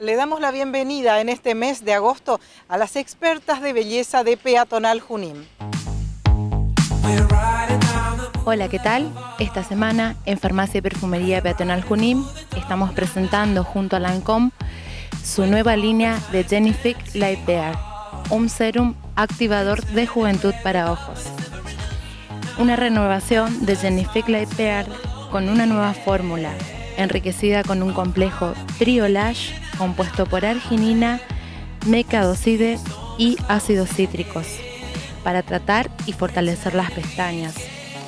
Le damos la bienvenida en este mes de agosto a las expertas de belleza de Peatonal Junín. Hola, ¿qué tal? Esta semana en Farmacia y Perfumería Peatonal Junín estamos presentando junto a Lancome su nueva línea de Genific Light Bear, un serum activador de juventud para ojos. Una renovación de Genific Light Bear con una nueva fórmula, enriquecida con un complejo Triolash compuesto por arginina, mecadocide y ácidos cítricos, para tratar y fortalecer las pestañas,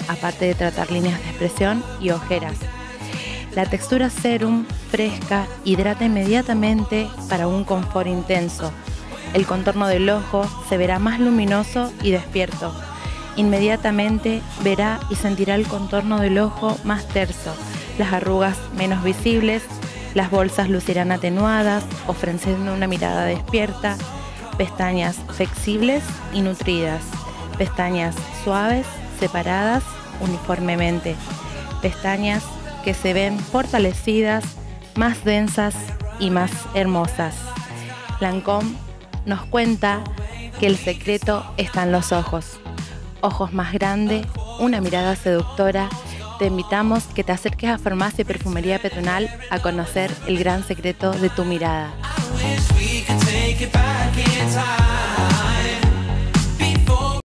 aparte de tratar líneas de expresión y ojeras. La textura serum fresca hidrata inmediatamente para un confort intenso. El contorno del ojo se verá más luminoso y despierto. Inmediatamente verá y sentirá el contorno del ojo más terso, las arrugas menos visibles las bolsas lucirán atenuadas, ofreciendo una mirada despierta, pestañas flexibles y nutridas, pestañas suaves, separadas uniformemente, pestañas que se ven fortalecidas, más densas y más hermosas. Lancôme nos cuenta que el secreto está en los ojos. Ojos más grandes, una mirada seductora te invitamos que te acerques a Farmacia y Perfumería Petronal a conocer el gran secreto de tu mirada.